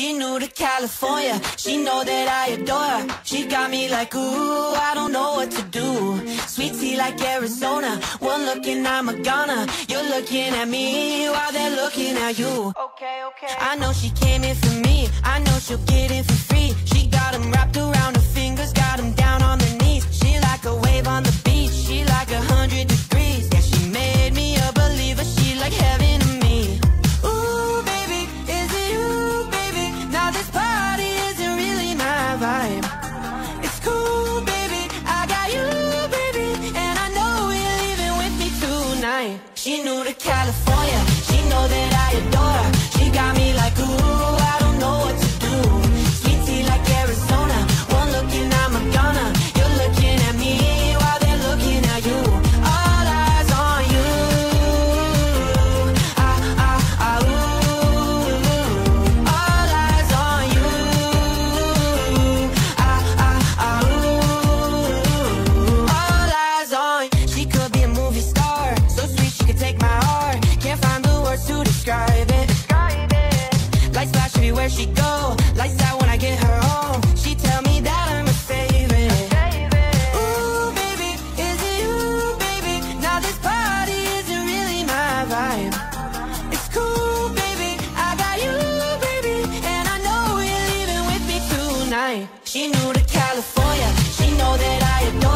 She new to California, she know that I adore her. She got me like, ooh, I don't know what to do. Sweet tea like Arizona, one look and I'm a goner. You're looking at me while they're looking at you. Okay, okay. I know she came in for me, I know she'll get in for time. It's cool, baby, I got you, baby. And I know you're leaving with me tonight. She knew the California, she know that I adore her. she go. Lights out when I get her home. She tell me that I'm a favorite. Ooh, baby, is it you, baby? Now this party isn't really my vibe. It's cool, baby. I got you, baby, and I know you're leaving with me tonight. She new to California. She know that I adore.